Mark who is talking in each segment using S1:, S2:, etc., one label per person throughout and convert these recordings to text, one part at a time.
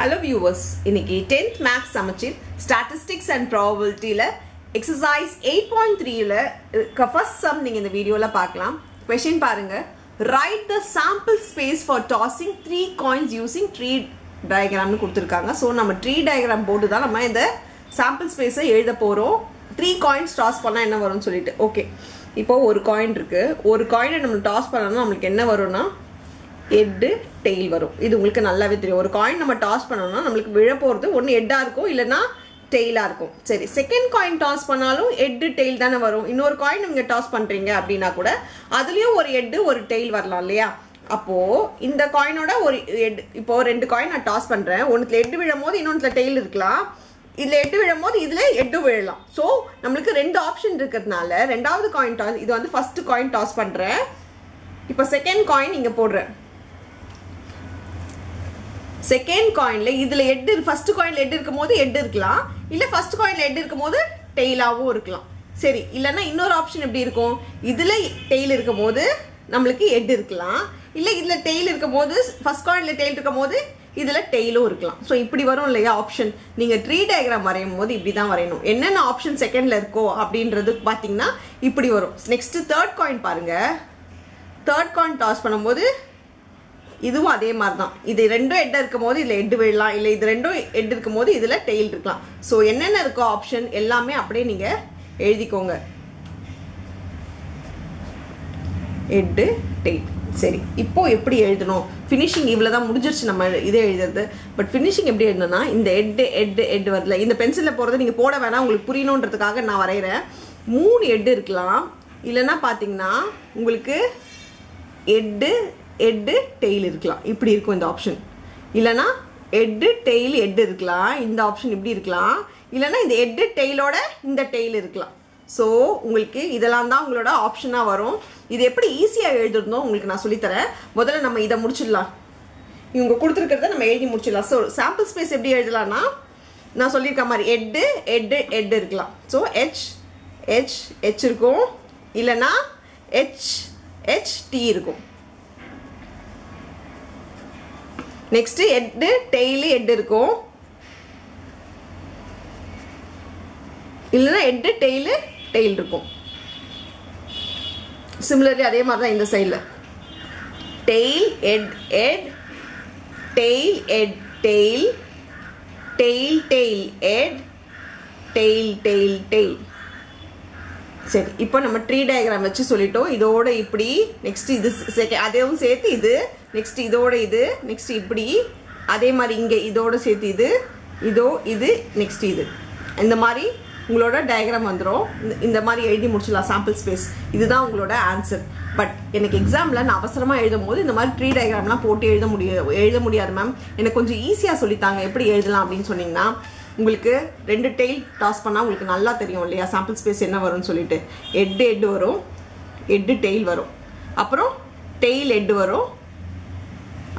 S1: Hello viewers இன்னைக்கு tenth maths சமைச்சில் statistics and ப்ராபபிலிட்டியில் எக்ஸசைஸ் எயிட் பாயிண்ட் த்ரீல ஃபர்ஸ்ட் சம் நீங்கள் இந்த வீடியோவில் பார்க்கலாம். கொஷின் பாருங்க. Write the sample space for tossing three coins using tree டயக்ராம்னு கொடுத்துருக்காங்க. ஸோ நம்ம ட்ரீ டயக்ராம் போட்டு தான் நம்ம இந்த சாம்பிள் ஸ்பேஸை எழுத போகிறோம் த்ரீ காயின்ஸ் டாஸ் பண்ணால் என்ன வரும்னு சொல்லிட்டு. ஓகே இப்போ ஒரு காயின் இருக்குது ஒரு காயினை நம்ம டாஸ் பண்ணோம்னா நம்மளுக்கு என்ன வரும்னா எட்டு டெய்ல் வரும். இது உங்களுக்கு நல்லாவே தெரியும். ஒரு காயின் நம்ம டாஸ் பண்ணோம்னா நம்மளுக்கு விழ போகிறது ஒன்று எட்டாக இருக்கும் இல்லைன்னா டெய்லாக இருக்கும். சரி செகண்ட் காயின் டாஸ் பண்ணாலும் எட்டு டெய்ல் தானே வரும். இன்னொரு காயின் நீங்கள் டாஸ் பண்ணுறீங்க அப்படின்னா கூட அதுலேயும் ஒரு எட்டு ஒரு டெய்ல் வரலாம் இல்லையா? அப்போது இந்த காயினோட ஒரு எட் இப்போ ரெண்டு காயின் நான் டாஸ் பண்ணுறேன் ஒன்றுத்தில் எட்டு விழும் போது இன்னொன்றுல டெய்ல் இருக்கலாம். இதில் எட்டு விழும் போது இதில் எட்டு விழலாம். ஸோ நம்மளுக்கு ரெண்டு ஆப்ஷன் இருக்கிறதுனால ரெண்டாவது காயின் டாஸ் இது வந்து ஃபஸ்ட்டு காயின் டாஸ் பண்ணுறேன் இப்போ செகண்ட் காயின் இங்கே போடுறேன். செகண்ட் காயின்ல இதுல எட்டு ஃபர்ஸ்ட் காயின்ல எட்டு இருக்கும் போது எட்டு இருக்கலாம். இல்ல ஃபர்ஸ்ட் காயின்ல எட்டு இருக்கும் போது டெய்லாவும் இருக்கலாம். சரி இல்லைன்னா இன்னொரு ஆப்ஷன் எப்படி இருக்கும்? இதுல டெய்ல் இருக்கும் போது நம்மளுக்கு எட்டு இருக்கலாம். இல்ல இதுல டெய்ல் இருக்கும் போது ஃபர்ஸ்ட் காயின்ல டெய்ல் இருக்கும் போது இதுல டெய்லும் இருக்கலாம். ஸோ இப்படி வரும் இல்லையா ஆப்ஷன் நீங்க ட்ரீ டயக்ராம் வரையும் போது இப்படி தான் வரையணும். என்னென்ன ஆப்ஷன் செகண்ட்ல இருக்கோ அப்படின்றது பாத்தீங்கன்னா இப்படி வரும். நெக்ஸ்ட் தேர்ட் காயின் பாருங்க. தேர்ட் காயின் டாஸ் பண்ணும்போது இதுவும் அதே மாதிரி தான் இது ரெண்டும் எட் இருக்கும் போது இதில் எட்டு விழலாம் இல்லை இது ரெண்டும் எட் இருக்கும் போது இதில் டெய்ல் இருக்கலாம். ஸோ என்னென்ன இருக்கோ ஆப்ஷன் எல்லாமே அப்படியே நீங்கள் எழுதிக்கோங்க. எட்டு டெய்ல் சரி இப்போ எப்படி எழுதணும்? ஃபினிஷிங் இவ்வளோ தான் முடிஞ்சிருச்சு நம்ம இதே எழுதுறது. பட் ஃபினிஷிங் எப்படி எழுதணும்னா இந்த எட்டு எட்டு எட்டு வரல. இந்த பென்சிலில் போகிறத நீங்கள் போட வேணாம். உங்களுக்கு புரியணுன்றதுக்காக நான் வரைகிறேன் மூணு எட்டு இருக்கலாம். இல்லைன்னா பார்த்தீங்கன்னா உங்களுக்கு எட்டு எட்டு டெய்ல் இருக்கலாம். இப்படி இருக்கும் இந்த ஆப்ஷன் இல்லைனா எட்டு டெய்ல் ஹெட் இருக்கலாம். இந்த ஆப்ஷன் இப்படி இருக்கலாம். இல்லைனா இந்த எட்டு டெய்லோட இந்த டெய்ல் இருக்கலாம். ஸோ உங்களுக்கு இதெல்லாம் தான் உங்களோட ஆப்ஷனாக வரும். இது எப்படி ஈஸியாக எழுதுறதோ உங்களுக்கு நான் சொல்லித்தரேன். முதல்ல நம்ம இதை முடிச்சிடலாம். இவங்க கொடுத்துருக்கிறத நம்ம எழுதி முடிச்சிடலாம். ஸோ சாம்பிள் ஸ்பேஸ் எப்படி எழுதலாம்னா நான் சொல்லியிருக்க மாதிரி எட்டு எட்டு ஹெட் இருக்கலாம். ஸோ ஹெச் ஹெச் ஹெச் இருக்கும். இல்லைன்னா ஹெச் ஹெச் டி இருக்கும். நெக்ஸ்ட் எட்டு டெய்லு எட்டு இருக்கும். இல்லைன்னா எட்டு டெய்லு டெய்ல் இருக்கும். சிமிலர்லி அதே மாதிரி தான் இந்த சைடில் tail head head tail head tail tail tail head tail tail tail சரி இப்போ நம்ம ட்ரீ டயக்ராம் வச்சு சொல்லிட்டோம். இதோட இப்படி நெக்ஸ்ட் இது அதையும் சேர்த்து இது நெக்ஸ்ட் இதோட இது நெக்ஸ்ட் இப்படி. அதே மாதிரி இங்கே இதோட சேர்த்து இது இதோ இது நெக்ஸ்ட் இது. இந்த மாதிரி உங்களோட டயக்ராம் வந்துடும் இந்த மாதிரி எழுதி முடிச்சிடலாம் சாம்பிள் ஸ்பேஸ் இதுதான் உங்களோட ஆன்சர் பட் எனக்கு எக்ஸாமில் நான் அவசரமாக எழுதும் போது இந்த மாதிரி ட்ரீ டயக்ராம்லாம் போட்டு எழுத முடியாது எழுத முடியாது மேம் எனக்கு கொஞ்சம் ஈஸியாக சொல்லித்தாங்க எப்படி எழுதலாம் அப்படின்னு சொன்னீங்கன்னா உங்களுக்கு ரெண்டு டெய்ல் டாஸ் பண்ணால் உங்களுக்கு நல்லா தெரியும் இல்லையா? சாம்பிள் ஸ்பேஸ் என்ன வரும்னு சொல்லிட்டு. எட்டு எட்டு வரும். எட்டு டெய்ல் வரும். அப்புறம் டெய்ல் எட்டு வரும்.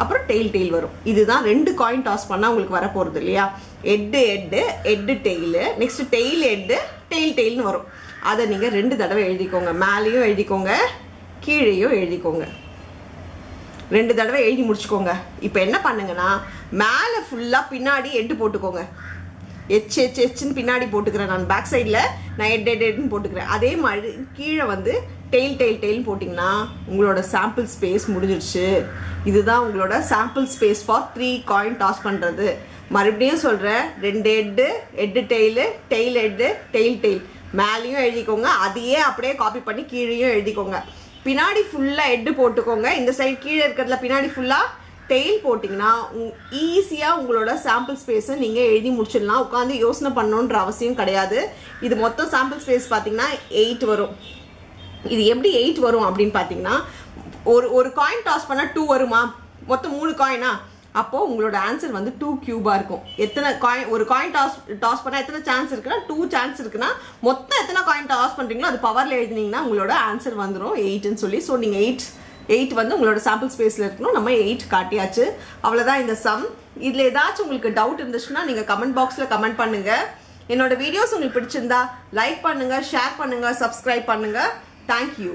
S1: அப்புறம் டெய்ல் டெய்ல் வரும். இதுதான் ரெண்டு காயின் டாஸ் பண்ணால் உங்களுக்கு வர போகிறது இல்லையா head head head tail next tail head tail டெய்ல்னு வரும். அதை நீங்கள் ரெண்டு தடவை எழுதிக்கோங்க. மேலேயும் எழுதிக்கோங்க. கீழேயும் எழுதிக்கோங்க. ரெண்டு தடவை எழுதி முடிச்சுக்கோங்க. இப்போ என்ன பண்ணுங்கன்னா மேலே ஃபுல்லாக பின்னாடி எட்டு போட்டுக்கோங்க. எச் எச் எச்னு பின்னாடி போட்டுக்கிறேன் நான். பேக் சைடில் நான் எட் எட் எட்னு போட்டுக்கிறேன். அதே மாதிரி கீழே வந்து டெய்ல் டெய்ல் டெய்ல் போட்டிங்கன்னா உங்களோட சாம்பிள் ஸ்பேஸ் முடிஞ்சிடுச்சு இதுதான் உங்களோட sample space for three coin toss பண்ணுறது மறுபடியும் சொல்கிறேன் ரெண்டு head head tail tail head tail tail மேலேயும் எழுதிக்கோங்க அதையே அப்படியே காப்பி பண்ணி கீழேயும் எழுதிக்கோங்க. பின்னாடி ஃபுல்லாக எட்டு போட்டுக்கோங்க. இந்த சைடு கீழே இருக்கிறதுல பின்னாடி ஃபுல்லாக டெய்ல் போட்டிங்கன்னா ஈஸியாக உங்களோட சாம்பிள் ஸ்பேஸை நீங்கள் எழுதி முடிச்சிடலாம். உட்காந்து யோசனை பண்ணணுன்ற அவசியம் கிடையாது. இது மொத்தம் சாம்பிள் ஸ்பேஸ் பார்த்தீங்கன்னா எயிட் வரும். இது எப்படி எயிட் வரும் அப்படின்னு பார்த்தீங்கன்னா ஒரு ஒரு காயின் டாஸ் பண்ணால் டூ வருமா? மொத்தம் மூணு காயினா அப்போது உங்களோட ஆன்சர் வந்து டூ க்யூபாக இருக்கும். எத்தனை காயின் ஒரு காயின் டாஸ் டாஸ் பண்ணால் எத்தனை சான்ஸ் இருக்குன்னா டூ சான்ஸ் இருக்குன்னா மொத்தம் எத்தனை காயின் டாஸ் பண்ணுறீங்களோ அது பவரில் எழுதினீங்கன்னா உங்களோட ஆன்சர் வந்துடும் எயிட்னு சொல்லி. ஸோ நீங்கள் எயிட் எயிட் வந்து உங்களோட சாம்பிள் ஸ்பேஸில் இருக்கணும். நம்ம எயிட் காட்டியாச்சு. அவ்வளோதான் இந்த சம் இதில் ஏதாச்சும் உங்களுக்கு டவுட் இருந்துச்சுன்னா நீங்கள் கமெண்ட் பாக்ஸில் கமெண்ட் பண்ணுங்கள் என்னோட வீடியோஸ் உங்களுக்கு பிடிச்சிருந்தா லைக் பண்ணுங்கள் ஷேர் பண்ணுங்கள் சப்ஸ்கிரைப் பண்ணுங்கள் தேங்க்யூ